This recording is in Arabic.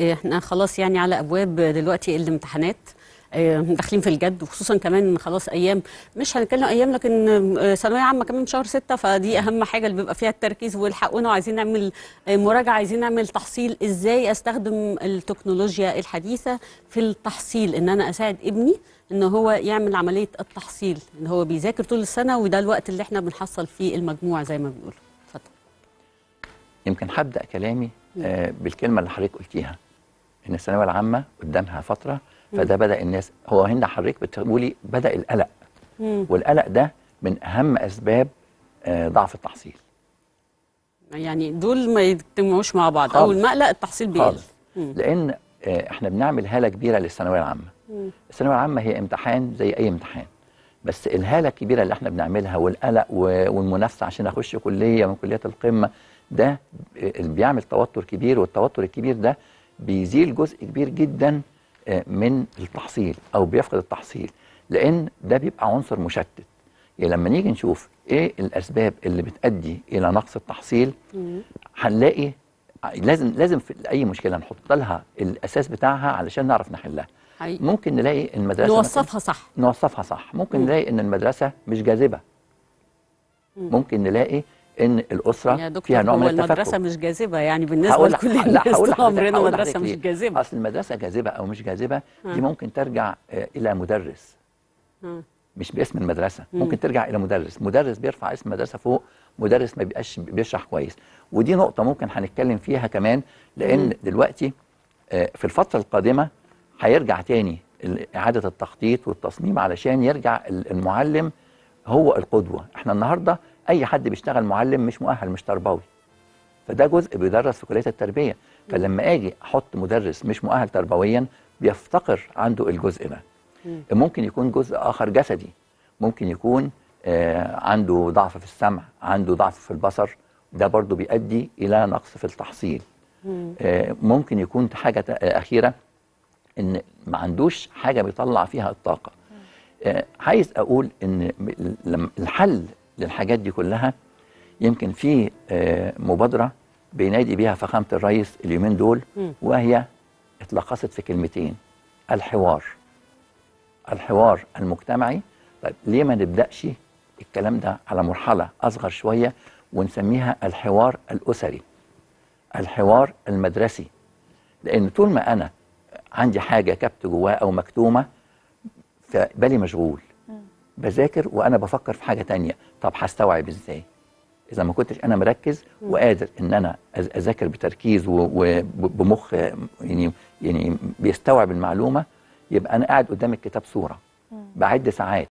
إحنا خلاص يعني على أبواب دلوقتي الامتحانات آه، داخلين في الجد وخصوصا كمان خلاص أيام مش هنتكلم أيام لكن آه، ثانوية عامة كمان شهر ستة فدي أهم حاجة اللي بيبقى فيها التركيز والحقونا وعايزين نعمل آه، مراجعة عايزين نعمل تحصيل إزاي أستخدم التكنولوجيا الحديثة في التحصيل إن أنا أساعد ابني إن هو يعمل عملية التحصيل إن هو بيذاكر طول السنة وده الوقت اللي إحنا بنحصل فيه المجموع زي ما بنقول. اتفضل. يمكن هبدأ كلامي آه بالكلمة اللي حضرتك قلتيها. إن الثانوية العامة قدامها فترة فده بدأ الناس هو هنا حضرتك بتقولي بدأ القلق. مم. والقلق ده من أهم أسباب آه ضعف التحصيل. يعني دول ما يجتمعوش مع بعض. خالص. أول ما اقلق التحصيل بيقل. لأن آه إحنا بنعمل هالة كبيرة للثانوية العامة. الثانوية العامة هي امتحان زي أي امتحان. بس الهالة الكبيرة اللي إحنا بنعملها والقلق والمنافسة عشان أخش كلية من كليات القمة ده اللي بيعمل توتر كبير والتوتر الكبير ده بيزيل جزء كبير جدا آه، من التحصيل أو بيفقد التحصيل لأن ده بيبقى عنصر مشتت يعني لما نيجي نشوف إيه الأسباب اللي بتؤدي إلى نقص التحصيل. هنلاقي لازم لازم في أي مشكلة نحط لها الأساس بتاعها علشان نعرف نحلها حقيقي ممكن نلاقي المدرسة نوصفها صح نوصفها صح ممكن مم. نلاقي إن المدرسة مش جاذبة مم. ممكن نلاقي إن الأسرة يا دكتور فيها نوع من المدرسة التفكك مش جاذبة يعني بالنسبة لكل لا الناس عمرنا مدرسه مش. جاذبة أصل المدرسة جاذبة أو مش جاذبة. دي ممكن ترجع آه، إلى مدرس آه. مش باسم المدرسة مم. ممكن ترجع إلى مدرس مدرس بيرفع اسم المدرسة فوق مدرس ما بيبقاش بيشرح كويس ودي نقطة ممكن هنتكلم فيها كمان لأن. دلوقتي آه، في الفترة القادمة هيرجع تاني إعادة التخطيط والتصميم علشان يرجع ال- المعلم هو القدوة إحنا النهارده أي حد بيشتغل معلم مش مؤهل مش تربوي. فده جزء بيدرس في كلية التربية. فلما آجي أحط مدرس مش مؤهل تربويا بيفتقر عنده الجزء ده. مم. ممكن يكون جزء آخر جسدي. ممكن يكون آه عنده ضعف في السمع عنده ضعف في البصر. ده برضو بيؤدي إلى نقص في التحصيل. آه ممكن يكون حاجة آه، أخيرة إن ما عندوش حاجة بيطلع فيها الطاقة. آه عايز أقول إن الحل للحاجات دي كلها يمكن في آه مبادرة بينادي بيها فخامة الرئيس اليومين دول. وهي اتلخصت في كلمتين الحوار. الحوار المجتمعي. طيب ليه ما نبدأش الكلام ده على مرحلة أصغر شوية ونسميها الحوار الأسري الحوار المدرسي؟ لأن طول ما أنا عندي حاجة كبت جواه أو مكتومة فبالي مشغول. بذاكر وأنا بفكر في حاجة تانية. طب هستوعب إزاي؟ إذا ما كنتش أنا مركز وقادر إن أنا أذاكر بتركيز وبمخ يعني يعني بيستوعب المعلومة يبقى أنا قاعد قدام الكتاب صورة. بعد ساعات